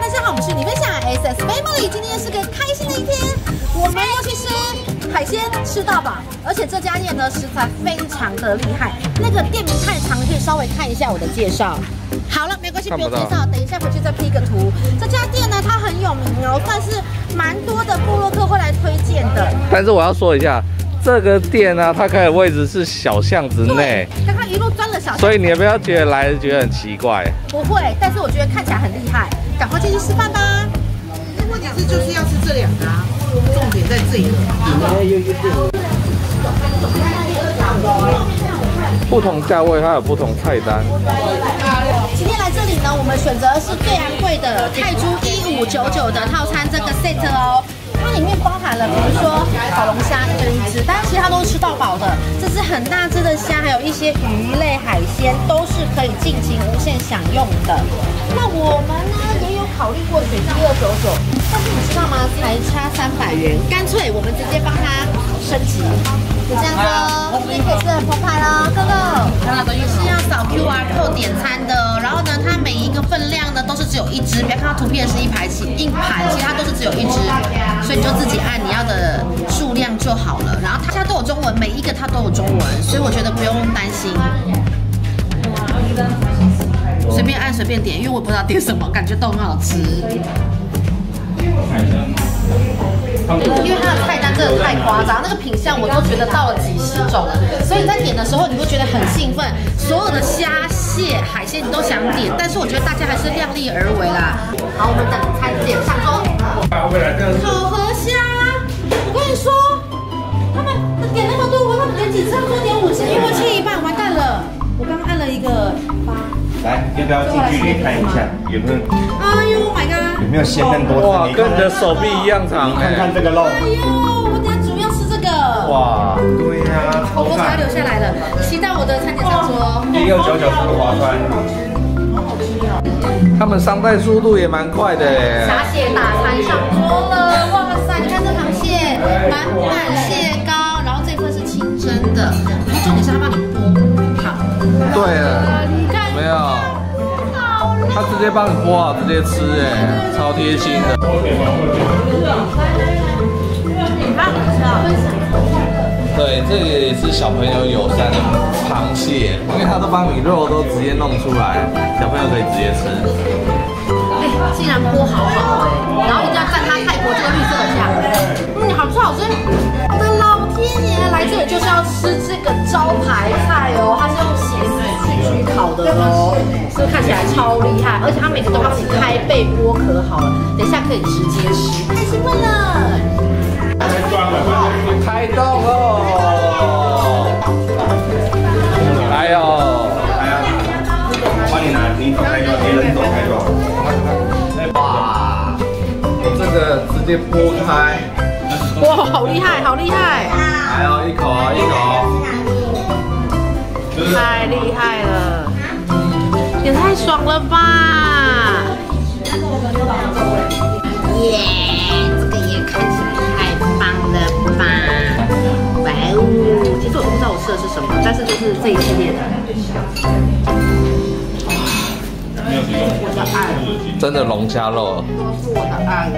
大家好，我们是李分享 SS Family，今天是个开心的一天，我们要去吃海鲜，吃到饱。而且这家店呢，食材非常的厉害。那个店名太长，可以稍微看一下我的介绍。好了，没关系，不用介绍，等一下回去再 P 一个图。这家店呢，它很有名哦，算是蛮多的部落客会来推荐的。但是我要说一下，这个店呢，它开的位置是小巷子内，刚刚一路钻了小巷，所以你不要觉得来觉得很奇怪。不会，但是我觉得看起来很厉害，赶快进去吃饭吧。问题是就是要吃这两个啊，重点在这个。不同价位它有不同菜单。今天来这里呢，我们选择是最昂贵的泰铢一五九九的套餐这个 set 哦。里面包含了，比如说小龙虾一人一只，但是其他都是吃到饱的。这是很大只的虾，还有一些鱼类海鲜，都是可以尽情无限享用的。那我们呢也有考虑过选一二九九，但是你知道吗？才差三百元，干脆我们直接帮他升级，就这样子哦。今天可以吃很澎湃喽，哥哥。也是要扫 QR code 点餐的，然后呢，它每一个分量呢都是只有一只，不要看到图片是一排起硬盘，其他都是只有一只，所以你就自己按你要的数量就好了。然后它家都有中文，每一个它都有中文，所以我觉得不用担心。随便按随便点，因为我不知道点什么，感觉都很好吃。因为它的菜单真的太夸张，那个品相我都觉得到了几十种了，所以你在点的时候你会觉得很兴奋，所有的虾蟹海鲜你都想点，但是我觉得大家还是量力而为啦。好，我们等餐点上桌。烤河虾，我跟你说，他们点那么多，我他们点几次？多点五次，因为切一半，完蛋了。我刚刚按了一个八。来，要不要近距离看一下？有没有？哎呦没有鲜嫩多？哇，跟你的手臂一样长。你看看这个肉。哎呦，我等下主要吃这个。哇，对呀，我口水要留下来了，期待我的餐点上桌。一六九九不划算。他们上菜速度也蛮快的耶。虾蟹打餐上桌了，哇塞！你看这螃蟹，满满蟹膏，然后这份是清蒸的，然后重点是他帮你剥好。对了，直接帮你剥好，直接吃，哎，超贴心的。对，这个也是小朋友友善的螃蟹，因为他都帮你肉都直接弄出来，小朋友可以直接吃。哎，竟然剥好好哎，然后一定要蘸它泰国这个绿色的酱，嗯，好吃好吃。我的老天爷，来这里就是要吃这个招牌菜哦，它是用咸丝去焗烤的哦，是不是看起来超厉害？而且它每个都帮你开背剥壳好了，等一下可以直接吃，太兴奋了！开动哦！来哦！来啊！帮你拿，你走开就好，别人走开就好。哇，这个直接剥开，哇，好厉害，好厉害！来哦，一口，一口。太厉害了，也太爽了吧！耶，这个也看起来太棒了吧！哇哦，其实我都不知道我吃的是什么，但是就是这一系列的。我的爱，真的龙虾肉，都是我的爱。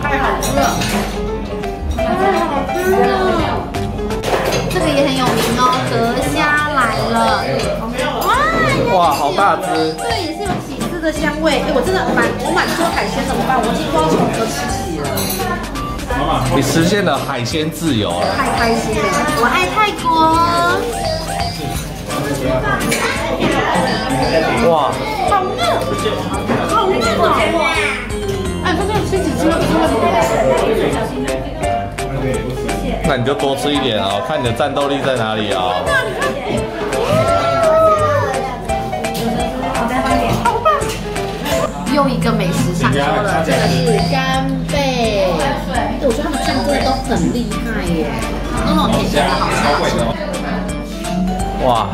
太好吃了，太好吃了。这个也很有名哦，河虾来了。哇，哇，好大只。这个也是有起司的香味。哎，我真的蛮我蛮多海鲜怎么办？我已经不知道从何吃起了。你实现了海鲜自由了。太开心了，我爱泰国。哇，好嫩，好嫩哦！哎，他这个吃几只都不会那你就多吃一点哦，看你的战斗力在哪里哦。好棒！又一个美食上桌了，这个是干贝。对，我觉得他们酱真的都很厉害耶，都那种甜甜的好吃。哇，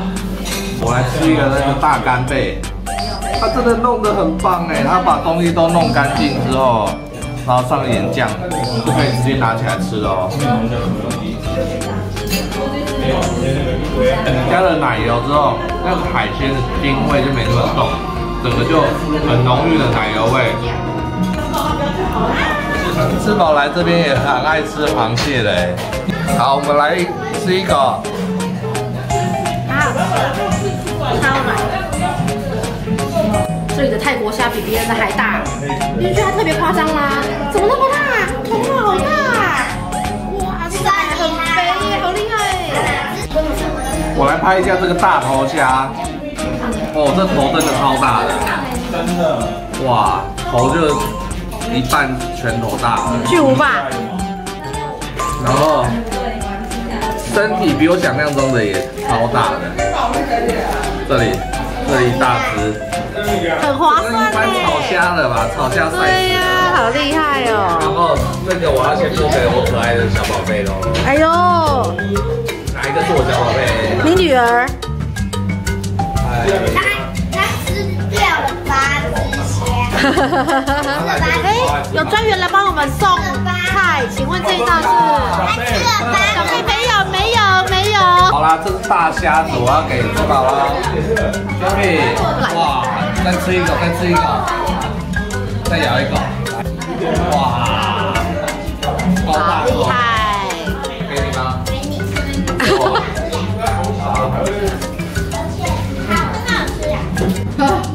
我来吃一个那个大干贝，它真的弄得很棒哎，它把东西都弄干净之后，然后上一点酱，就可以直接拿起来吃了哦。加了奶油之后，那个海鲜的腥味就没那么重，整个就很浓郁的奶油味。吃饱来这边也很爱吃螃蟹嘞。好，我们来吃一口。虾比别人的还大，你觉得它特别夸张啦？怎么那么大？头好大！哇，这个很肥耶，好厉害！我来拍一下这个大头虾。哦，这头真的超大的，真的。哇，头就一半拳头大。巨无霸。然后身体比我想象中的也超大的。这里，这里大只。很划算一般炒虾的吧，炒虾对呀，好厉害哦。然后这个我要先付给我可爱的小宝贝喽。哎呦，哪一个是我小宝贝？你女儿。他他吃掉了八只虾。哎，有专员来帮我们送菜，请问这一道是？小贝没有没有没有。好啦，这是大虾子，我要给吃饱了。小贝，哇，再吃一口，再吃一口，再咬一口。哇，好厉害！给你吗？给你吃。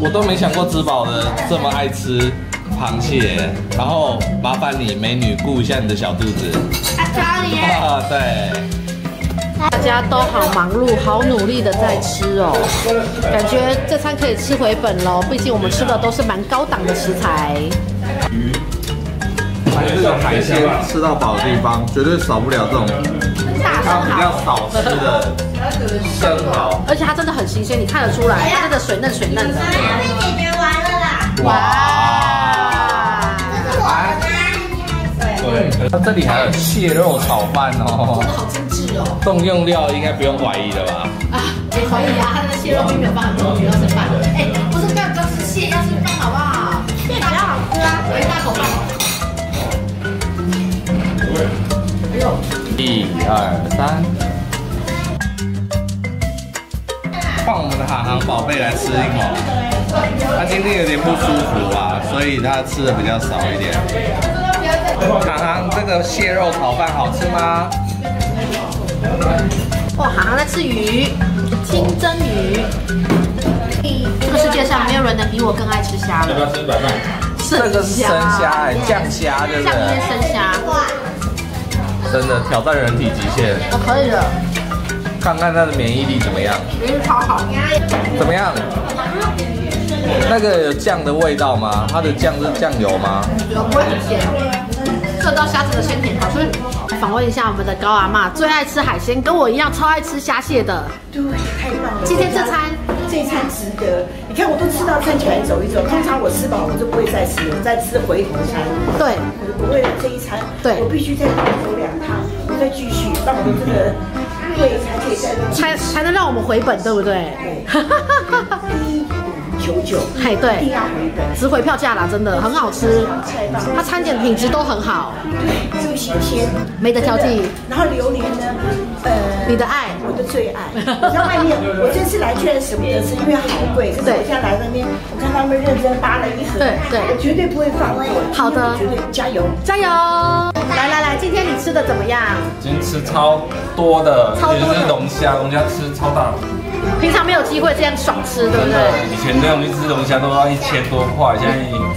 我都没想过吃饱的这么爱吃螃蟹，然后麻烦你美女顾一下你的小肚子。啊，对。大家都好忙碌，好努力的在吃哦，感觉这餐可以吃回本喽。毕竟我们吃的都是蛮高档的食材。鱼，还是有海鲜吃到饱的地方，绝对少不了这种它比较少吃的生蚝，而且它真的很新鲜，你看得出来，它真的水嫩水嫩的。被解决完了啦。哇！对，它这里还有蟹肉炒饭哦，动用料应该不用怀疑了吧？啊，也可以啊，它的蟹肉并没有放很多，主要是饭。哎，不是干，要吃蟹，要吃饭，好不好？蟹比较好吃啊，来一大口饭。哎呦，一二三，放我们的航航宝贝来吃一口。他今天有点不舒服啊，所以他吃的比较少一点。航航，这个蟹肉炒饭好吃吗？哇，航航在吃鱼，清蒸鱼。这个世界上没有人能比我更爱吃虾了。要不要吃白饭？这个是生虾哎，酱虾对不酱腌？生虾，真的挑战人体极限，我可以的，看看它的免疫力怎么样？鱼超好。怎么样？那个有酱的味道吗？它的酱是酱油吗？有不会很咸，这道虾子的鲜甜好吃。访问一下我们的高阿妈，最爱吃海鲜，跟我一样超爱吃虾蟹的。对，太棒了。今天这餐这一餐值得。你看，我都吃到站起来走一走。通常我吃饱我就不会再吃，我再吃回头餐。对，我为了这一餐，对我必须再走两趟，我再继续，让我的这个胃才可以再才才能让我们回本，对不对？一 九九，嘿，一定对，要回本。值回票价啦，真的很好吃，它餐点品质都很好，对，又新鲜，没得挑剔。然后榴莲呢，呃，你的爱，我的最爱。我在外面，我这次来确实舍不得吃，因为好贵。可是对我现在来那边，我看他们认真扒了一盒，对对我绝对不会放过。好的绝对加油。加油！来来来，今天你吃的怎么样？今天吃超多的，超多的龙虾，龙虾吃超大，平常没有机会这样爽吃，对不对？。以前那种一只龙虾都要一千多块，现在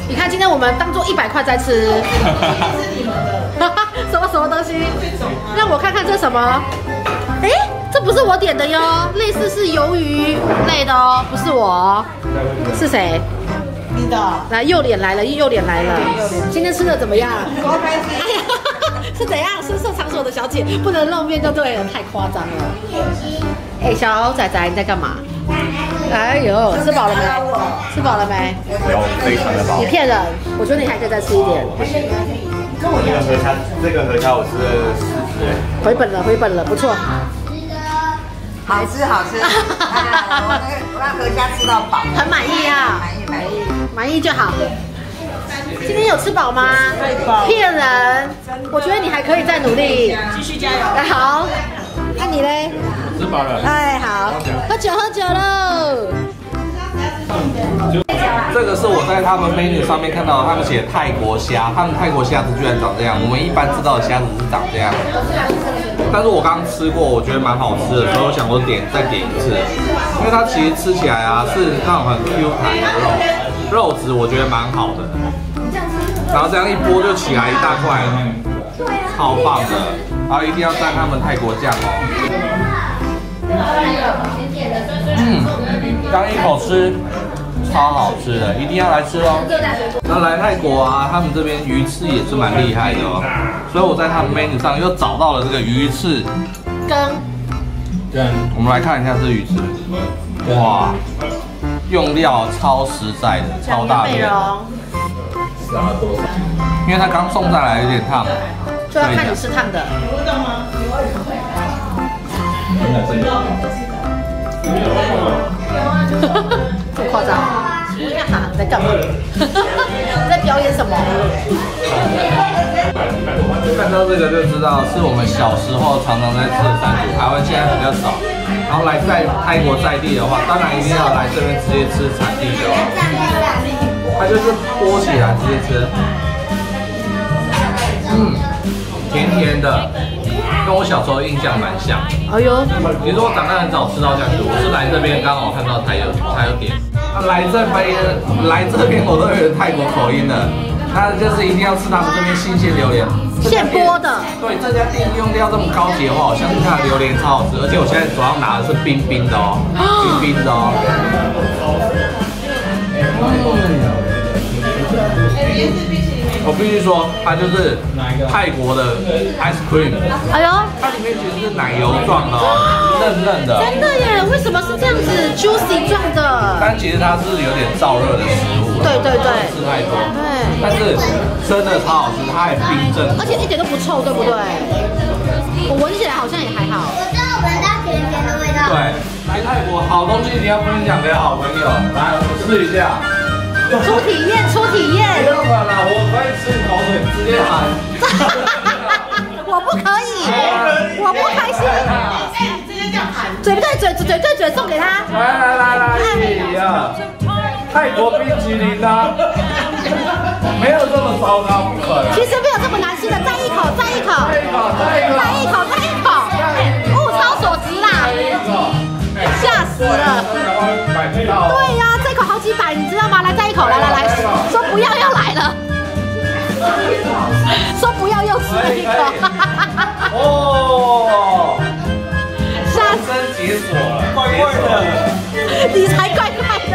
你看今天我们当做一百块在吃，什么什么东西？让我看看这什么？哎，这不是我点的哟，类似是鱿鱼类的哦，不是我哦，是谁？你的来，右脸来了，右脸来了。今天吃的怎么样？哎呀，是怎样？深受场所的小姐不能露面就对了，太夸张了。哎，小仔仔你在干嘛？哎呦，吃饱了没？吃饱了没？有非常的饱你。骗人！我觉得你还可以再吃一点，这个河虾，这个河虾我吃了四只哎。回本了，回本了，不错。好吃好吃，我让何家吃到饱，很满意啊，满意满意。满意就好。今天有吃饱吗？骗人！我觉得你还可以再努力，继续加油。好，那你嘞？吃饱了。哎，酒喝酒喽！这个是我在他们 menu 上面看到，他们写泰国虾，他们泰国虾子居然长这样。我们一般知道的虾子是长这样，但是我刚吃过，我觉得蛮好吃的，所以我想我点再点一次，因为它其实吃起来啊是那种很 Q 弹的肉，肉质我觉得蛮好的，然后这样一剥就起来一大块，超棒的，然后一定要蘸他们泰国酱哦。嗯，刚一口吃。超好吃的，一定要来吃哦。那来泰国啊，他们这边鱼翅也是蛮厉害的哦。所以我在他们 menu 上又找到了这个鱼翅羹。对，我们来看一下这鱼翅，哇，用料超实在的，超大片。因为它刚送上来有点烫，就要看你吃烫的。这么夸张？我看哈你在干嘛？你在表演什么？看到这个就知道是我们小时候常常在吃的山竹，台湾现在比较少。然后来在泰国在地的话，当然一定要来这边直接吃产地的。它就是剥起来直接吃，嗯，甜甜的。跟我小时候印象蛮像。哎呦，其实我长大很早吃到这样子，我是来这边刚好看到才有才有点。来这边来这边我都有泰国口音的，他就是一定要吃他们这边新鲜榴莲，现剥的。对，这家店用料这么高级的话，我相信它的榴莲超好吃，而且我现在手上拿的是冰冰的哦，冰冰的哦。我必须说，它就是泰国的 ice cream。哎呦，它里面其实是奶油状的，嫩嫩的。真的耶？为什么是这样子 juicy 状的？但其实它是有点燥热的食物。对对对。吃太多。对。但是真的超好吃，它还冰镇，而且一点都不臭，对不对？我闻起来好像也还好。我知道闻到甜甜的味道。对，来泰国好东西一定要分享给好朋友，来试一下。初体验，初体验。不用管了，我可以吃口水，直接喊。我不可以，我不开心。哎，直接这样喊。嘴对嘴，嘴对嘴，送给他。来来来来，一呀，泰国冰淇淋呢？没有这么糟糕，不可能。其实没有这么难吃的，再一口，再一口，再一口，再一口，再一口，再一口，物超所值啦！吓死了。百，你知道吗？来再一口，来来来说不要又来了，说不要又吃了一口，哦，下身解锁了，怪怪的，你才怪怪的，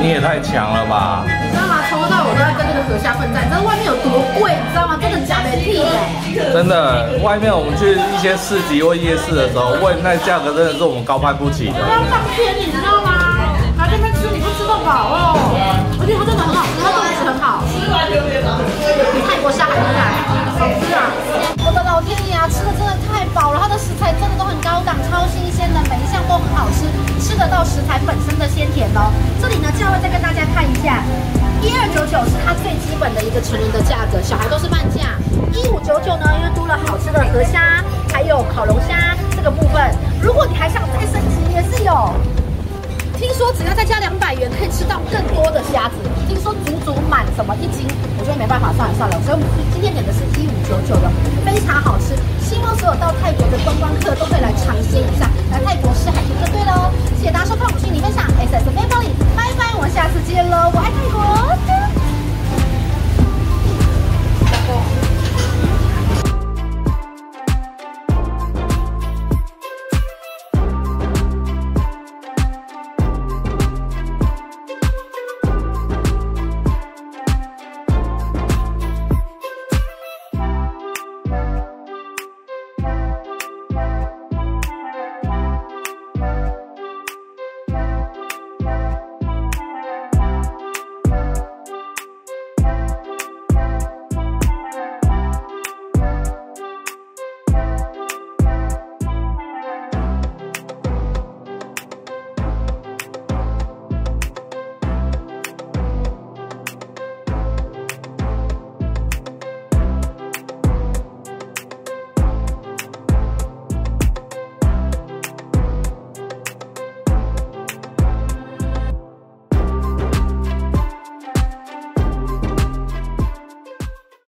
你也太强了吧？你知道吗？从头到尾都在跟这个河虾奋战，你知道外面有多贵？你知道吗？真的假的屁嘞！真的，外面我们去一些市集或夜市的时候，问那价格真的是我们高攀不起的。不要放天，你知道吗？这边吃你不吃得饱哦，而且它真的很好吃，它肉质很好，比泰国虾还厉害，好吃啊！我的老天爷啊，吃的真的太饱了，它的食材真的都很高档，超新鲜的，每一项都很好吃，吃得到食材本身的鲜甜哦。这里呢，价位再跟大家看一下，一二九九是它最基本的一个成人的价格，小孩都是半价，一五九九呢，因为多了好吃的河虾，还有烤龙虾这个部分，如果你还想再升级，也是有。听说只要再加两百元，可以吃到更多的虾子。听说足足满什么一斤，我觉得没办法，算了算了。所以我们今天点的是一五九九的，非常好吃。希望所有到泰国的观光客都可以来尝鲜一下，来泰国吃海鲜就对了哦。谢谢大家收看，我是你分享 S S Family，拜拜，我们下次见喽，我爱泰国。